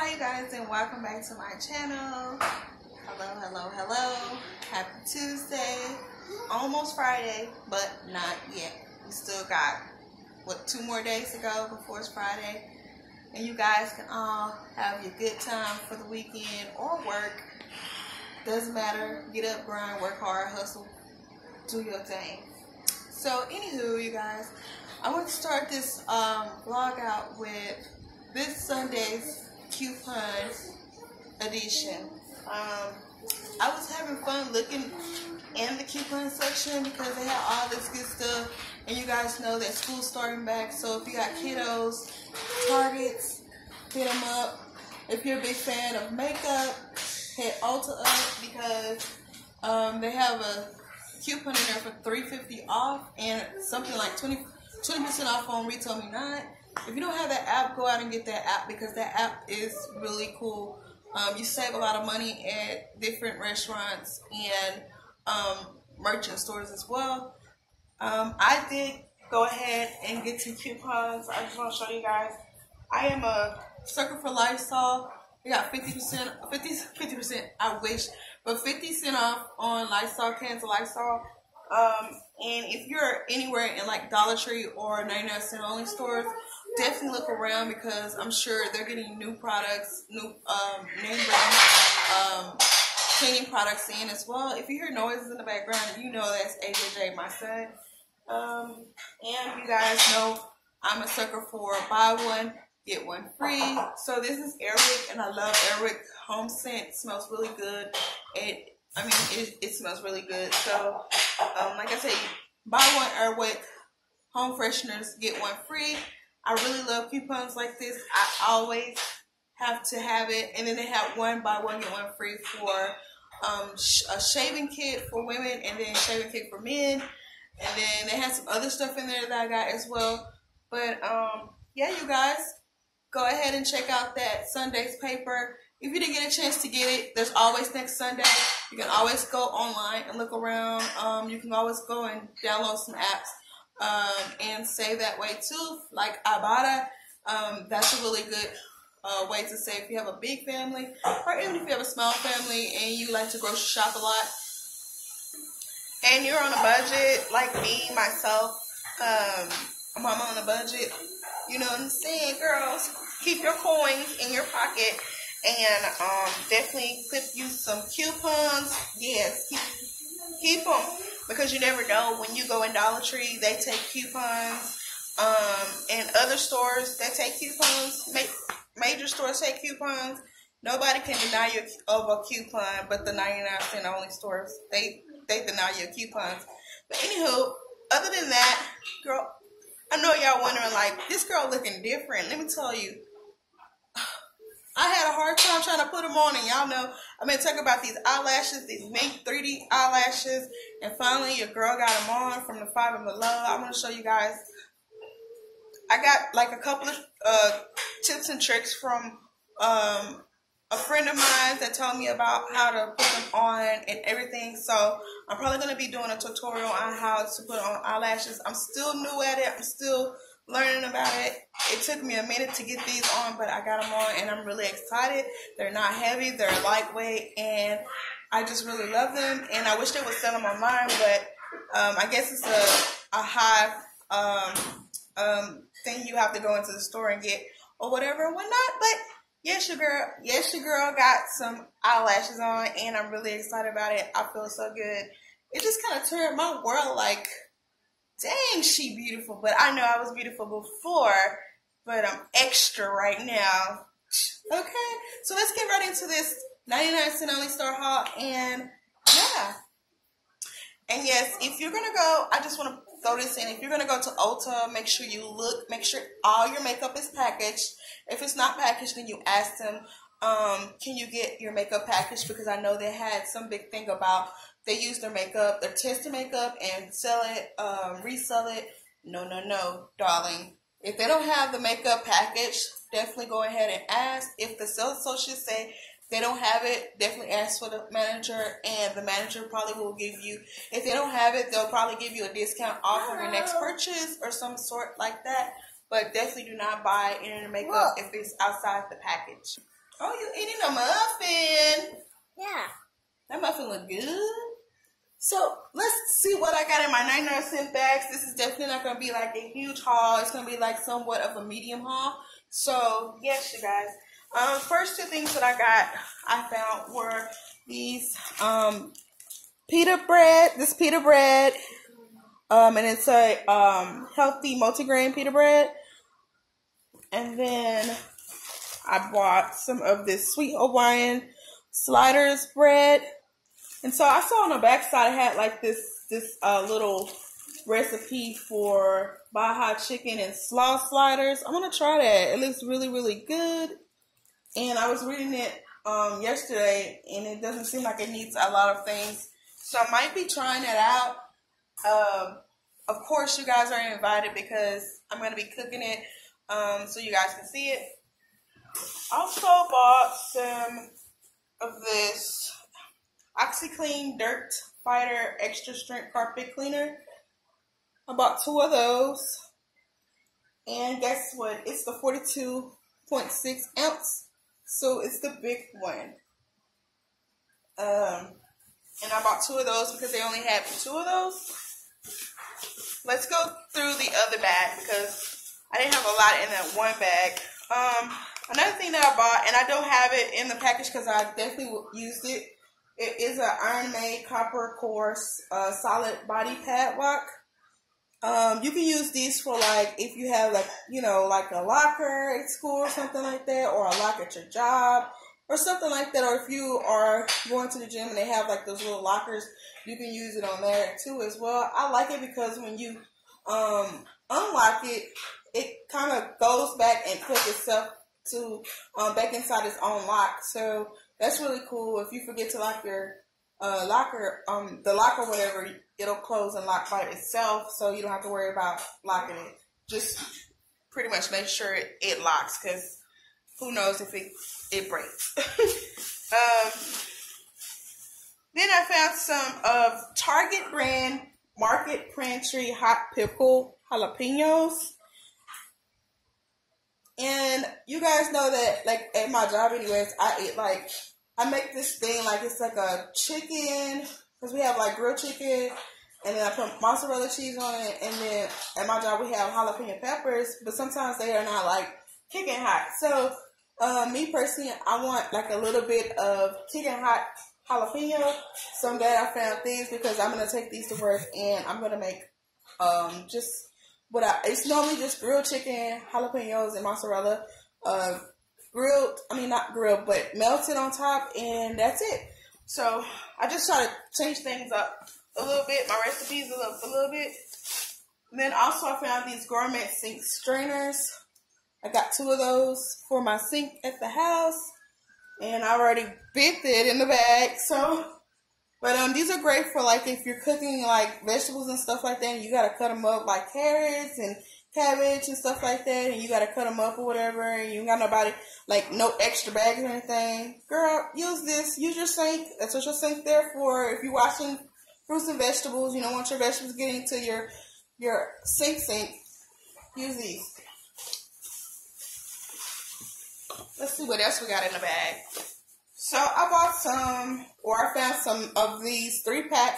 Hi you guys and welcome back to my channel. Hello, hello, hello. Happy Tuesday. Almost Friday, but not yet. We still got what two more days to go before it's Friday. And you guys can all have your good time for the weekend or work. Doesn't matter. Get up, grind, work hard, hustle, do your thing. So anywho, you guys, I want to start this um, vlog out with this Sunday's coupon edition. Um, I was having fun looking in the coupon section because they had all this good stuff. And you guys know that school's starting back. So if you got kiddos, Targets, hit them up. If you're a big fan of makeup, hit Ulta up because um, they have a coupon in there for 350 off and something like 20 percent off on RetailMeNot. If you don't have that app, go out and get that app because that app is really cool. Um, you save a lot of money at different restaurants and um, merchant stores as well. Um, I did go ahead and get some coupons. I just want to show you guys. I am a sucker for Lysol. We got 50%, 50, 50%, I wish, but 50 cent off on Lysol cans of Lysol. Um, and if you're anywhere in like Dollar Tree or 99 cent only stores, definitely look around because I'm sure they're getting new products, new um, name brand um, cleaning products in as well. If you hear noises in the background, you know that's AJJ, my son. Um, and you guys know I'm a sucker for buy one, get one free. So this is Airwick, and I love Airwick home scent. Smells really good. It, I mean, it, it smells really good. So, um, like I said, buy one Airwick home fresheners, get one free. I really love coupons like this. I always have to have it. And then they have one buy one get one free for um, a shaving kit for women and then shaving kit for men. And then they have some other stuff in there that I got as well. But um, yeah, you guys, go ahead and check out that Sunday's paper. If you didn't get a chance to get it, there's always next Sunday. You can always go online and look around. Um, you can always go and download some apps um, and save that way too. Like Ibotta, um, that's a really good uh, way to save if you have a big family or even if you have a small family and you like to grocery shop a lot and you're on a budget like me, myself, um, I'm on a budget. You know what I'm saying, girls? Keep your coins in your pocket and um, definitely clip you some coupons. Yes, keep, keep them because you never know when you go in Dollar Tree, they take coupons. Um, and other stores that take coupons, major stores take coupons. Nobody can deny you of a coupon, but the 99 cent only stores, they, they deny you coupons. But anywho, other than that, girl, I know y'all wondering, like, this girl looking different. Let me tell you, I had a hard time trying to put them on, and y'all know I've been talking about these eyelashes, these Mink 3D eyelashes, and finally your girl got them on from the Five Below. I'm going to show you guys. I got like a couple of uh, tips and tricks from um, a friend of mine that told me about how to put them on and everything. So I'm probably going to be doing a tutorial on how to put on eyelashes. I'm still new at it. I'm still learning about it. It took me a minute to get these on, but I got them on and I'm really excited. They're not heavy, they're lightweight, and I just really love them. And I wish they would sell them online, but um, I guess it's a, a high um, um, thing you have to go into the store and get or whatever and whatnot. But yes, your girl, yes, your girl got some eyelashes on, and I'm really excited about it. I feel so good. It just kind of turned my world like dang, she beautiful. But I know I was beautiful before, but I'm extra right now. Okay, so let's get right into this 99 cent only store haul. And yeah. And yes, if you're gonna go, I just want to throw this in. If you're gonna go to Ulta, make sure you look, make sure all your makeup is packaged. If it's not packaged, then you ask them, um, can you get your makeup packaged? Because I know they had some big thing about they use their makeup, their test the makeup and sell it, um, resell it. No, no, no, darling. If they don't have the makeup package, definitely go ahead and ask. If the sales associates say they don't have it, definitely ask for the manager, and the manager probably will give you. If they don't have it, they'll probably give you a discount off on your next purchase or some sort like that. But definitely do not buy any makeup if it's outside the package. Oh, you eating a muffin? Yeah. That muffin look good. So let's see what I got in my 99 cent bags. This is definitely not going to be like a huge haul. It's going to be like somewhat of a medium haul. So yes, you guys. Um, first two things that I got, I found were these um, pita bread. This pita bread, um, and it's a um, healthy multigrain pita bread. And then I bought some of this sweet Hawaiian sliders bread. And so I saw on the back side it had like this this uh, little recipe for Baja chicken and slaw sliders. I'm gonna try that. It looks really really good. And I was reading it um, yesterday, and it doesn't seem like it needs a lot of things. So I might be trying that out. Um, of course, you guys are invited because I'm gonna be cooking it, um, so you guys can see it. Also bought some of this OxiClean Dirt Fighter Extra Strength Carpet Cleaner. I bought two of those. And guess what? It's the 42.6 ounce. So it's the big one. Um, and I bought two of those because they only had two of those. Let's go through the other bag because I didn't have a lot in that one bag. Um, another thing that I bought, and I don't have it in the package because I definitely used it. It is an iron-made Copper Course uh, Solid Body Padlock. Um, you can use these for like if you have like you know like a locker at school or something like that, or a locker at your job or something like that. Or if you are going to the gym and they have like those little lockers, you can use it on there too as well. I like it because when you um, unlock it, it kind of goes back and puts itself to um, back inside its own lock. So that's really cool. If you forget to lock your uh, locker, um, the locker, whatever, it'll close and lock by itself, so you don't have to worry about locking it. Just pretty much make sure it, it locks, because who knows if it it breaks. um, then I found some of Target brand Market Pantry Hot Pickle Jalapenos. And you guys know that, like, at my job, anyways, I eat like I make this thing like it's like a chicken because we have like grilled chicken, and then I put mozzarella cheese on it, and then at my job we have jalapeno peppers, but sometimes they are not like kicking hot. So, uh, me personally, I want like a little bit of kicking hot jalapeno. So I'm glad I found these because I'm gonna take these to work, and I'm gonna make um just what I it's normally just grilled chicken, jalapenos, and mozzarella. Uh, grilled, I mean, not grilled, but melted on top, and that's it. So I just try to change things up a little bit, my recipes a little, a little bit. And then also I found these gourmet sink strainers. I got two of those for my sink at the house, and I already bit it in the bag. So, but um, these are great for like if you're cooking like vegetables and stuff like that, and you gotta cut them up like carrots and cabbage and stuff like that, and you gotta cut them up or whatever, and you got nobody like no extra bags or anything. Girl, use this. Use your sink. That's what your sink there for. If you're washing fruits and vegetables, you don't want your vegetables getting to your your sink sink. Use these. Let's see what else we got in the bag. So I bought some, or I found some of these three pack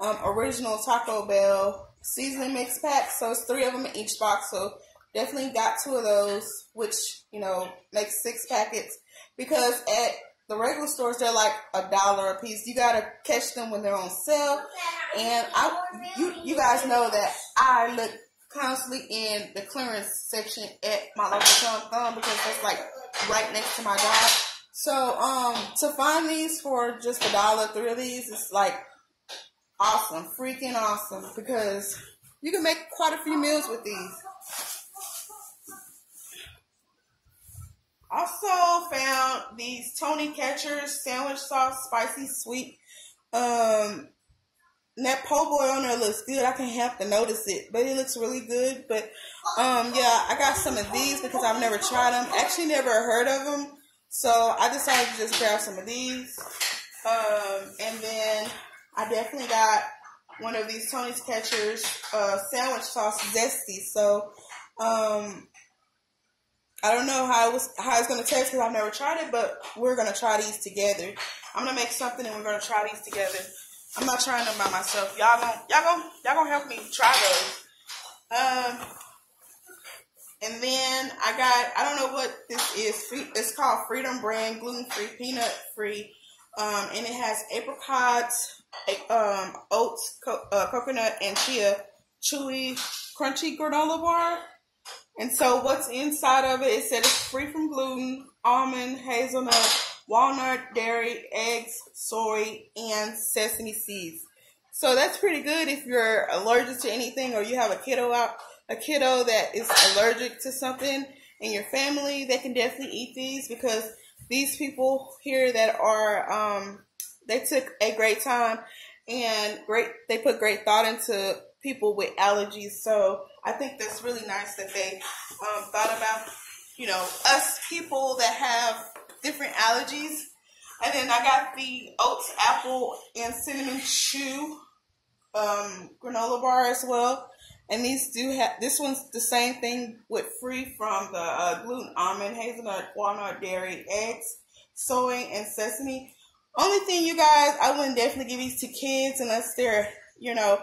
um, original Taco Bell seasoning mix packs. So it's three of them in each box. So definitely got two of those, which, you know, makes six packets. Because at the regular stores, they're like a dollar a piece. You gotta catch them when they're on sale. And I, you, you guys know that I look constantly in the clearance section at my local Tom Thumb because that's like right next to my job. So, um, to find these for just a dollar, three of these, is like awesome, freaking awesome, because you can make quite a few meals with these. Also found these Tony Catchers sandwich sauce, spicy sweet. Um, that po' boy on there looks good. I can't help to notice it, but it looks really good. But um, yeah, I got some of these because I've never tried them. Actually, never heard of them, so I decided to just grab some of these. Um, and then I definitely got one of these Tony's Catchers uh, sandwich sauce zesty. So um, I don't know how it was how it's gonna taste because I've never tried it, but we're gonna try these together. I'm gonna make something and we're gonna try these together. I'm not trying them by myself. Y'all gonna y'all gonna y'all gonna help me try those. Um, and then I got I don't know what this is. It's called Freedom Brand gluten free, peanut free, um, and it has apricots, um, oats, co- uh, coconut, and chia, chewy, crunchy granola bar. And so what's inside of it? It said it's free from gluten, almond, hazelnut, walnut, dairy, eggs, soy, and sesame seeds. So that's pretty good if you're allergic to anything or you have a kiddo out, a kiddo that is allergic to something in your family. They can definitely eat these because these people here that are, um, they took a great time and great, they put great thought into people with allergies. So I think that's really nice that they um, thought about, you know, us people that have different allergies. And then I got the oats, apple, and cinnamon chew um, granola bar as well. And these do have, this one's the same thing with free from the uh, gluten, almond, hazelnut, walnut, dairy, eggs, soy, and sesame. Only thing, you guys, I wouldn't definitely give these to kids unless they're, you know,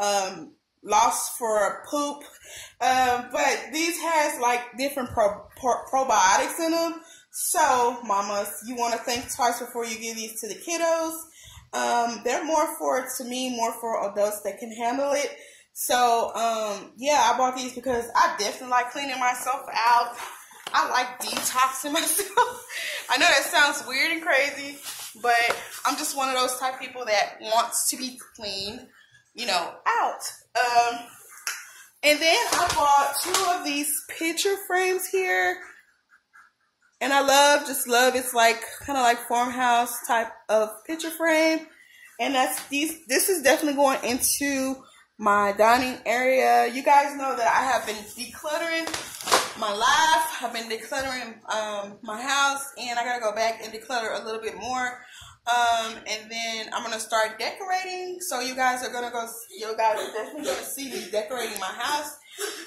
um, lost for poop. Um, but these has like different pro- pro- probiotics in them. So, mamas, you want to think twice before you give these to the kiddos. Um, they're more for, to me, more for adults that can handle it. So, um, yeah, I bought these because I definitely like cleaning myself out. I like detoxing myself. I know that sounds weird and crazy, but I'm just one of those type people that wants to be clean, you know, out. Um, and then I bought two of these picture frames here. And I love, just love, it's like kind of like farmhouse type of picture frame. And that's these, this is definitely going into my dining area. You guys know that I have been decluttering my life. I've been decluttering um, my house and I gotta go back and declutter a little bit more. Um, and then I'm gonna start decorating. So you guys are gonna go. You guys are definitely gonna see me decorating my house.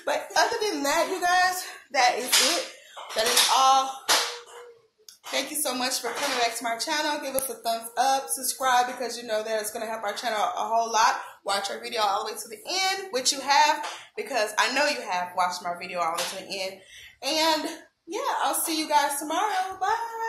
But other than that, you guys, that is it. That is all. Thank you so much for coming back to my channel. Give us a thumbs up, subscribe because you know that it's to help our channel a whole lot. Watch our video all the way to the end, which you have because I know you have watched my video all the way to the end. And yeah, I'll see you guys tomorrow. Bye.